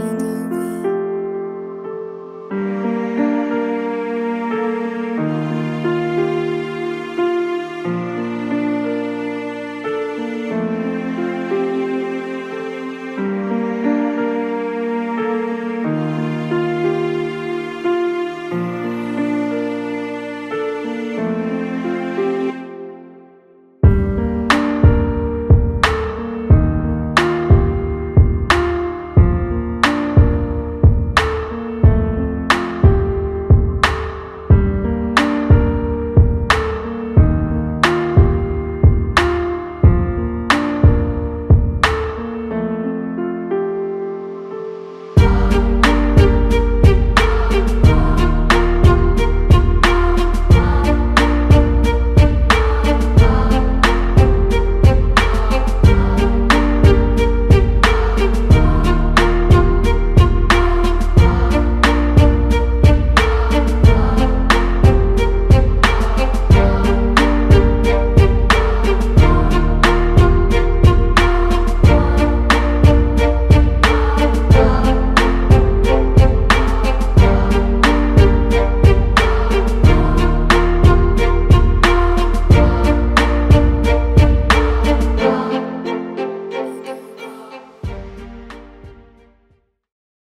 in